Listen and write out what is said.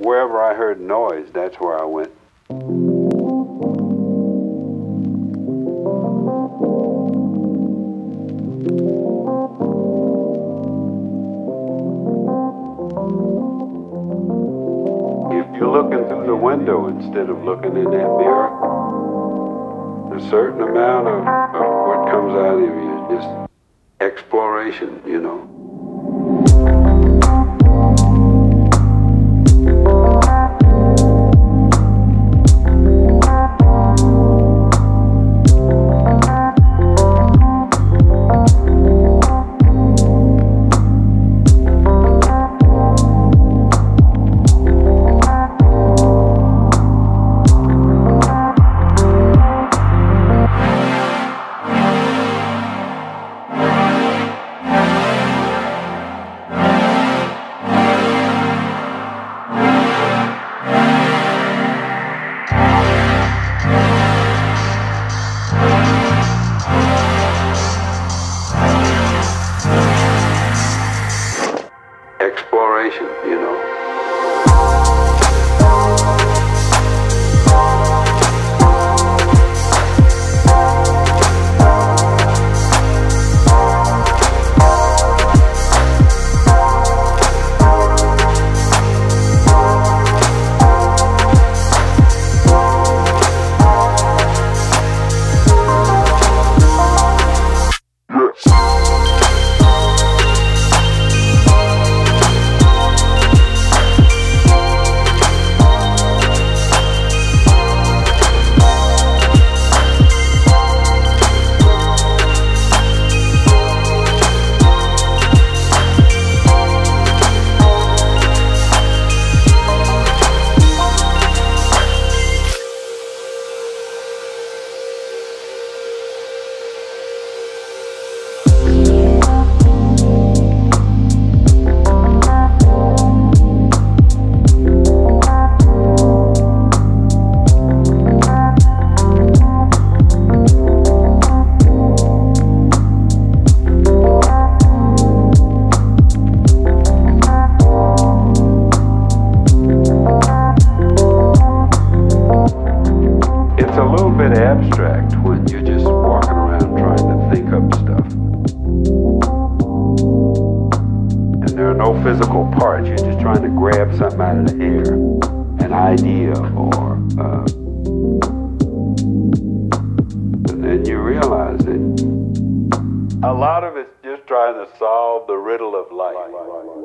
wherever I heard noise, that's where I went. If you're looking through the window instead of looking in that mirror, a certain amount of, of what comes out of you is just exploration, you know. You know. Abstract when you're just walking around trying to think up stuff. And there are no physical parts. You're just trying to grab something out of the air, an idea, or. Uh, and then you realize a lot of it's just trying to solve the riddle of life.